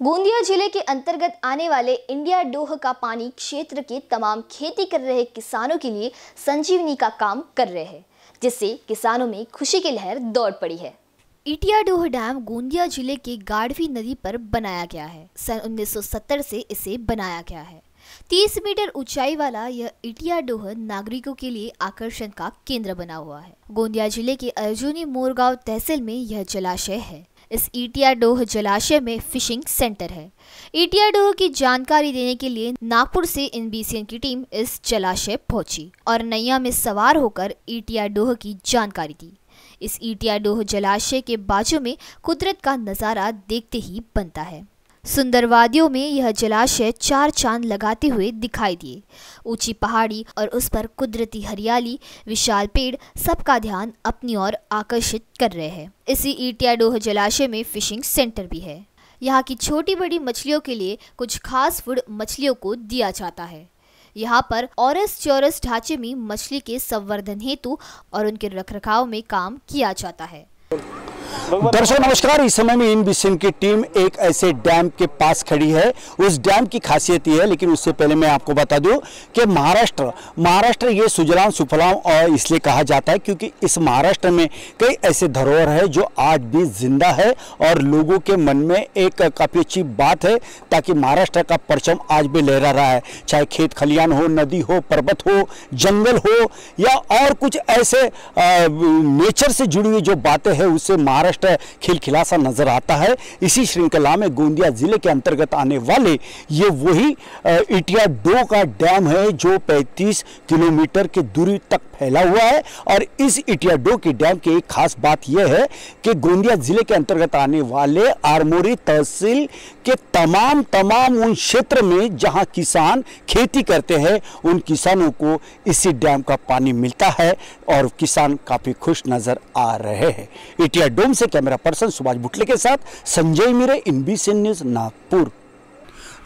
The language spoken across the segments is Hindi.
गोंदिया ज़िले के अंतर्गत आने वाले इंडिया डोह का पानी क्षेत्र के तमाम खेती कर रहे किसानों के लिए संजीवनी का काम कर रहे हैं, जिससे किसानों में खुशी की लहर दौड़ पड़ी है। इटिया डोह डैम गोंदिया ज़िले के गाढ़वी नदी पर बनाया गया है। सन 1970 से इसे बनाया गया है। 30 मीटर ऊंचाई वाला यह इटिया डोह नागरिकों के लिए आकर्षण का केंद्र बना हुआ है। गोंदिया ज़िले के अर्जुनी मोरगांव तहसील में यह जलाशय है। इस ईटिया डोह जलाशय में फिशिंग सेंटर है। ईटिया डोह की जानकारी देने के लिए नागपुर से एनबीसीएन की टीम इस जलाशय पहुँची और नैया में सवार होकर ईटिया डोह की जानकारी दी। इस ईटिया डोह जलाशय के बाजू में कुदरत का नज़ारा देखते ही बनता है। सुंदर वादियों में यह जलाशय चार चाँद लगाते हुए दिखाई दिए। ऊँची पहाड़ी और उस पर कुदरती हरियाली, विशाल पेड़ सबका ध्यान अपनी ओर आकर्षित कर रहे हैं। इसी ईटियाडोह जलाशय में फिशिंग सेंटर भी है। यहाँ की छोटी बड़ी मछलियों के लिए कुछ खास फ़ूड मछलियों को दिया जाता है। यहाँ पर औरस चौरस ढांचे में मछली के संवर्धन हेतु और उनके रखरखाव में काम किया जाता है। दर्शक नमस्कार, इस समय में इन बिशन की टीम एक ऐसे डैम के पास खड़ी है। उस डैम की खासियत ये है, लेकिन उससे पहले मैं आपको बता दूँ कि महाराष्ट्र महाराष्ट्र ये सुजलाम सुफलाम और इसलिए कहा जाता है क्योंकि इस महाराष्ट्र में कई ऐसे धरोहर है जो आज भी ज़िंदा है और लोगों के मन में एक काफ़ी अच्छी बात है ताकि महाराष्ट्र का परचम आज भी लहरा रहा है। चाहे खेत खलियान हो, नदी हो, पर्वत हो, जंगल हो या और कुछ ऐसे नेचर से जुड़ी हुई जो बातें हैं, उससे महाराष्ट्र महाराष्ट्र खिलखिलासा नज़र आता है। इसी श्रृंखला में गोंदिया ज़िले के अंतर्गत आने वाले ये वही इटिया डो का डैम है जो 35 किलोमीटर की दूरी तक फैला हुआ है और इस इटिया डो के डैम की एक खास बात यह है कि गोंदिया ज़िले के अंतर्गत आने वाले आरमोरी तहसील के तमाम तमाम उन क्षेत्र में जहाँ किसान खेती करते हैं, उन किसानों को इसी डैम का पानी मिलता है और किसान काफ़ी खुश नज़र आ रहे हैं। इटिया डोम से कैमरा पर्सन सुभाष भुटले के साथ Sanjay Mire in B news Nagpur.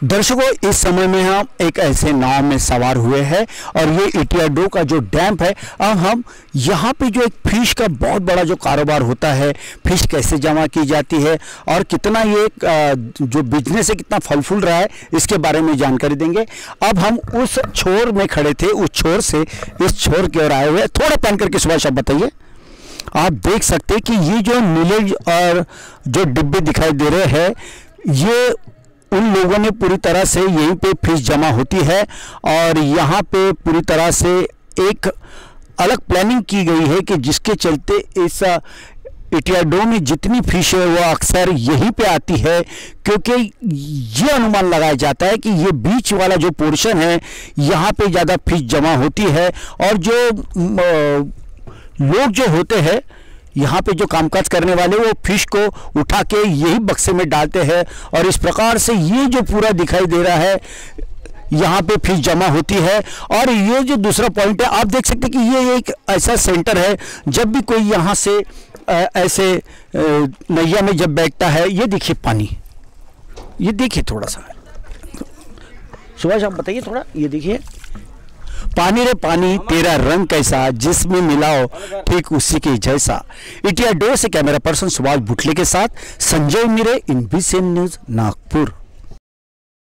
दर्शकों, इस समय में हम एक ऐसे नाव में सवार हुए हैं और ये इटियाडो का जो डैम है, अब हम यहाँ पे जो एक फ़िश का बहुत बड़ा जो कारोबार होता है फ़िश कैसे जमा की जाती है और कितना ये जो बिज़नेस है, कितना फल फूल रहा है, इसके बारे में जानकारी देंगे। अब हम उस छोर में खड़े थे, उस छोर से, इस छोर की ओर आए हुए थोड़ा पहन करके सुबह शब्द बताइए। आप देख सकते हैं कि ये जो नीले और जो डिब्बे दिखाई दे रहे हैं, ये उन लोगों ने पूरी तरह से यहीं पे फ़ीस जमा होती है और यहाँ पे पूरी तरह से एक अलग प्लानिंग की गई है कि जिसके चलते इस इटियाडो में जितनी फ़िश है वो अक्सर यहीं पे आती है, क्योंकि ये अनुमान लगाया जाता है कि ये बीच वाला जो पोर्शन है, यहाँ पे ज़्यादा फ़िश जमा होती है और जो लोग जो होते हैं, यहाँ पे जो कामकाज करने वाले, वो फ़िश को उठा के यही बक्से में डालते हैं और इस प्रकार से ये जो पूरा दिखाई दे रहा है, यहाँ पे फ़ीस जमा होती है। और ये जो दूसरा पॉइंट है, आप देख सकते हैं कि ये एक ऐसा सेंटर है, जब भी कोई यहाँ से ऐसे नैया में जब बैठता है, ये देखिए पानी। ये देखिए थोड़ा सा। सुभाष, आप बताइए थोड़ा, ये देखिए। पानी रे पानी, तेरा रंग कैसा, जिसमें मिलाओ ठीक उसी के जैसा। इटिया डोर से कैमरा पर्सन सुभाष भुटले के साथ, Sanjay Mire in B news, Nagpur.